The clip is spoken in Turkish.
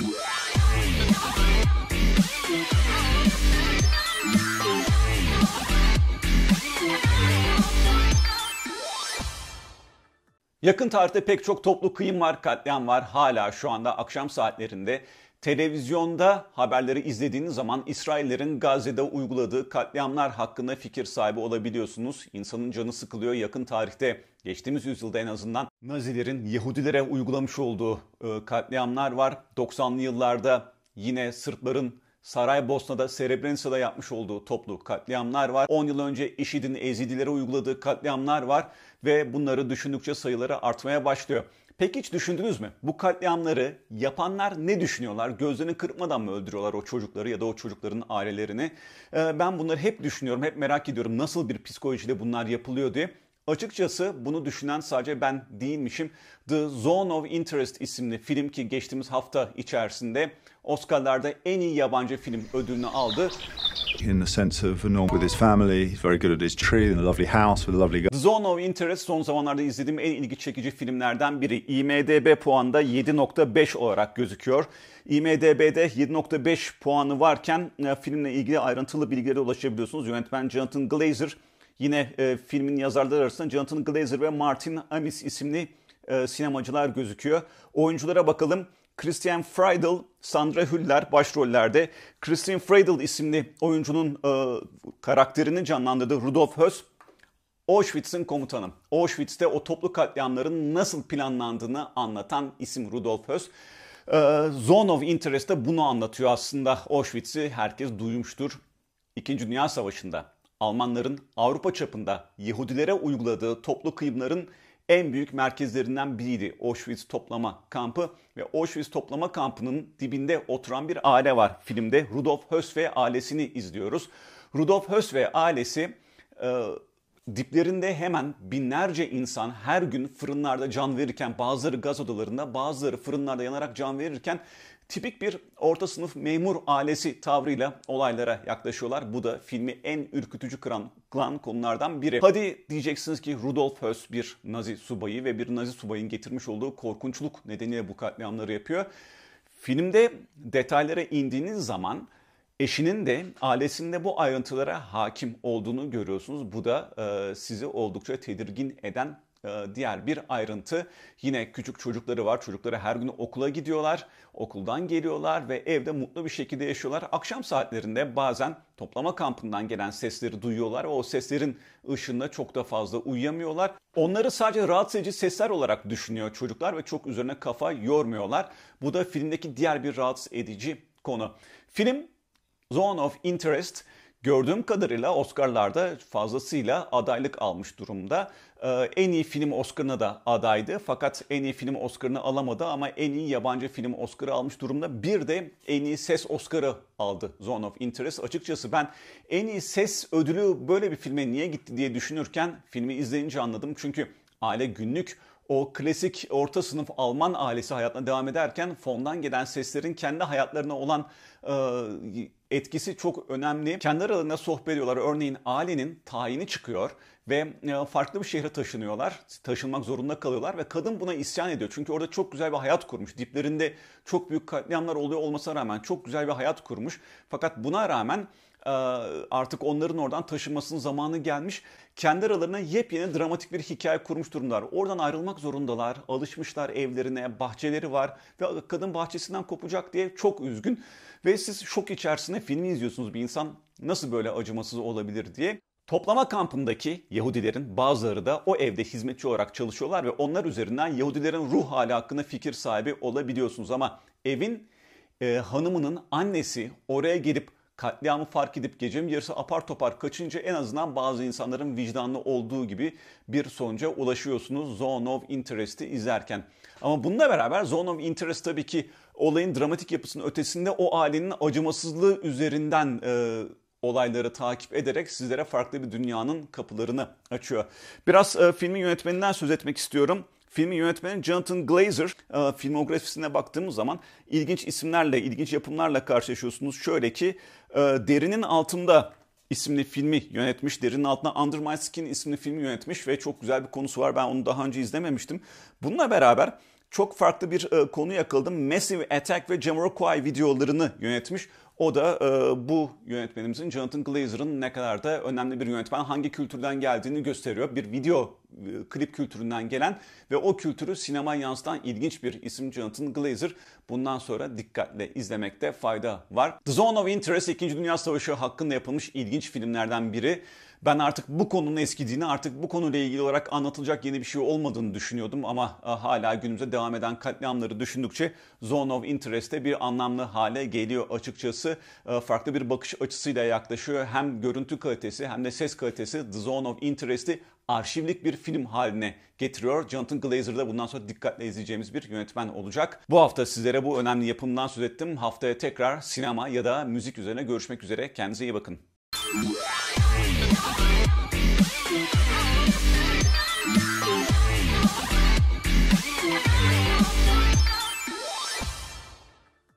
Yeah. Yakın tarihte pek çok toplu kıyım var, katliam var. Hala şu anda akşam saatlerinde televizyonda haberleri izlediğiniz zaman İsraillerin Gazze'de uyguladığı katliamlar hakkında fikir sahibi olabiliyorsunuz. İnsanın canı sıkılıyor yakın tarihte geçtiğimiz yüzyılda en azından Nazilerin Yahudilere uygulamış olduğu e, katliamlar var. 90'lı yıllarda yine Sırpların Saraybosna'da, Srebrenica'da yapmış olduğu toplu katliamlar var. 10 yıl önce IŞİD'in Ezidilere uyguladığı katliamlar var ve bunları düşündükçe sayıları artmaya başlıyor. Peki hiç düşündünüz mü? Bu katliamları yapanlar ne düşünüyorlar? Gözlerini kırpmadan mı öldürüyorlar o çocukları ya da o çocukların ailelerini? Ee, ben bunları hep düşünüyorum, hep merak ediyorum nasıl bir psikolojide bunlar yapılıyor diye. Açıkçası bunu düşünen sadece ben değilmişim. The Zone of Interest isimli film ki geçtiğimiz hafta içerisinde Oscar'larda en iyi yabancı film ödülünü aldı. In the sense of Norm with his family, he's very good at his tree, in a lovely house with a lovely The Zone of Interest son zamanlarda izlediğim en ilgi çekici filmlerden biri. IMDB puanda 7.5 olarak gözüküyor. IMDB'de 7.5 puanı varken e, filmle ilgili ayrıntılı bilgilere ulaşabiliyorsunuz. Yönetmen Jonathan Glazer Yine e, filmin yazarları arasında Jonathan Glazer ve Martin Amis isimli e, sinemacılar gözüküyor. Oyunculara bakalım. Christian Friedel, Sandra Hüller başrollerde. Christian Friedel isimli oyuncunun e, karakterini canlandırdığı Rudolf Höss Auschwitz'in komutanı. Auschwitz'te o toplu katliamların nasıl planlandığını anlatan isim Rudolf Höss. E, Zone of Interest'te bunu anlatıyor aslında. Auschwitz'i herkes duymuştur. İkinci Dünya Savaşı'nda Almanların Avrupa çapında Yahudilere uyguladığı toplu kıyımların en büyük merkezlerinden biriydi Auschwitz toplama kampı ve Auschwitz toplama kampının dibinde oturan bir aile var. Filmde Rudolf Höss ve ailesini izliyoruz. Rudolf Höss ve ailesi e, diplerinde hemen binlerce insan her gün fırınlarda can verirken bazıları gaz odalarında bazıları fırınlarda yanarak can verirken tipik bir orta sınıf memur ailesi tavrıyla olaylara yaklaşıyorlar. Bu da filmi en ürkütücü kıran, kılan konulardan biri. Hadi diyeceksiniz ki Rudolf Höss bir Nazi subayı ve bir Nazi subayın getirmiş olduğu korkunçluk nedeniyle bu katliamları yapıyor. Filmde detaylara indiğiniz zaman eşinin de ailesinin de bu ayrıntılara hakim olduğunu görüyorsunuz. Bu da e, sizi oldukça tedirgin eden ee, diğer bir ayrıntı yine küçük çocukları var. Çocukları her gün okula gidiyorlar. Okuldan geliyorlar ve evde mutlu bir şekilde yaşıyorlar. Akşam saatlerinde bazen toplama kampından gelen sesleri duyuyorlar ve o seslerin ışığında çok da fazla uyuyamıyorlar. Onları sadece rahatsız edici sesler olarak düşünüyor çocuklar ve çok üzerine kafa yormuyorlar. Bu da filmdeki diğer bir rahatsız edici konu. Film Zone of Interest gördüğüm kadarıyla Oscar'larda fazlasıyla adaylık almış durumda. Ee, en iyi film Oscar'ına da adaydı fakat en iyi film Oscar'ını alamadı ama en iyi yabancı film Oscar'ı almış durumda. Bir de en iyi ses Oscar'ı aldı Zone of Interest. Açıkçası ben en iyi ses ödülü böyle bir filme niye gitti diye düşünürken filmi izleyince anladım. Çünkü aile günlük o klasik orta sınıf Alman ailesi hayatına devam ederken fondan gelen seslerin kendi hayatlarına olan e, etkisi çok önemli. Kendi aralarında sohbet ediyorlar. Örneğin ailenin tayini çıkıyor ve e, farklı bir şehre taşınıyorlar. Taşınmak zorunda kalıyorlar ve kadın buna isyan ediyor. Çünkü orada çok güzel bir hayat kurmuş. Diplerinde çok büyük katliamlar oluyor olmasına rağmen çok güzel bir hayat kurmuş. Fakat buna rağmen artık onların oradan taşınmasının zamanı gelmiş. Kendi aralarına yepyeni dramatik bir hikaye kurmuş durumlar. Oradan ayrılmak zorundalar. Alışmışlar evlerine, bahçeleri var ve kadın bahçesinden kopacak diye çok üzgün. Ve siz şok içerisinde filmi izliyorsunuz bir insan nasıl böyle acımasız olabilir diye. Toplama kampındaki Yahudilerin bazıları da o evde hizmetçi olarak çalışıyorlar ve onlar üzerinden Yahudilerin ruh hali hakkında fikir sahibi olabiliyorsunuz. Ama evin e, hanımının annesi oraya gelip katliamı fark edip gecenin yarısı apar topar kaçınca en azından bazı insanların vicdanlı olduğu gibi bir sonuca ulaşıyorsunuz Zone of Interest'i izlerken. Ama bununla beraber Zone of Interest tabii ki olayın dramatik yapısının ötesinde o ailenin acımasızlığı üzerinden e, olayları takip ederek sizlere farklı bir dünyanın kapılarını açıyor. Biraz e, filmin yönetmeninden söz etmek istiyorum. Filmin yönetmeni Jonathan Glazer. E, filmografisine baktığımız zaman ilginç isimlerle, ilginç yapımlarla karşılaşıyorsunuz. Şöyle ki e, Derinin Altında isimli filmi yönetmiş. Derinin altına Under My Skin isimli filmi yönetmiş ve çok güzel bir konusu var. Ben onu daha önce izlememiştim. Bununla beraber çok farklı bir e, konu yakaladım. Massive Attack ve Jamiroquai videolarını yönetmiş. O da e, bu yönetmenimizin Jonathan Glazer'ın ne kadar da önemli bir yönetmen, hangi kültürden geldiğini gösteriyor. Bir video e, klip kültüründen gelen ve o kültürü sinema yansıtan ilginç bir isim Jonathan Glazer. Bundan sonra dikkatle izlemekte fayda var. The Zone of Interest 2. Dünya Savaşı hakkında yapılmış ilginç filmlerden biri. Ben artık bu konunun eskidiğini, artık bu konuyla ilgili olarak anlatılacak yeni bir şey olmadığını düşünüyordum ama e, hala günümüzde devam eden katliamları düşündükçe Zone of Interest'te bir anlamlı hale geliyor açıkçası açıkçası e, farklı bir bakış açısıyla yaklaşıyor. Hem görüntü kalitesi hem de ses kalitesi The Zone of Interest'i arşivlik bir film haline getiriyor. Jonathan Glazer da bundan sonra dikkatle izleyeceğimiz bir yönetmen olacak. Bu hafta sizlere bu önemli yapımdan söz ettim. Haftaya tekrar sinema ya da müzik üzerine görüşmek üzere. Kendinize iyi bakın.